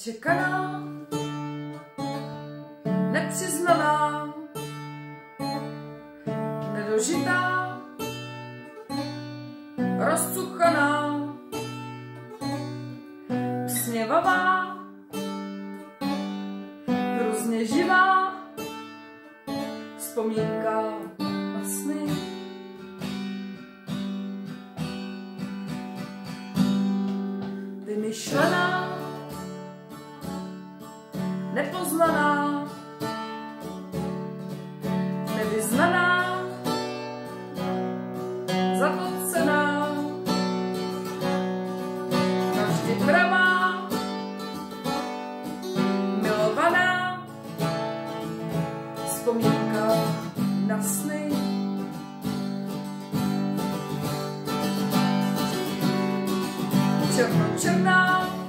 nečekaná, nepřiznaná, nedožitá, rozcuchaná, sněvavá, hrozně živá, vzpomínka na sny. Vymyšlená, nepoznaná, nevyznaná, zapocená, navždy pravá, milovaná, vzpomínka na sny. Černočerná, bolestivá,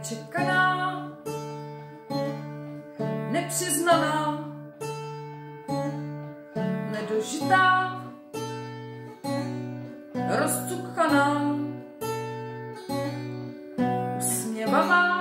nečekaná, nepřiznaná, nedožitá, rozcuchaná, usměvavá,